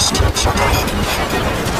してちょうだい。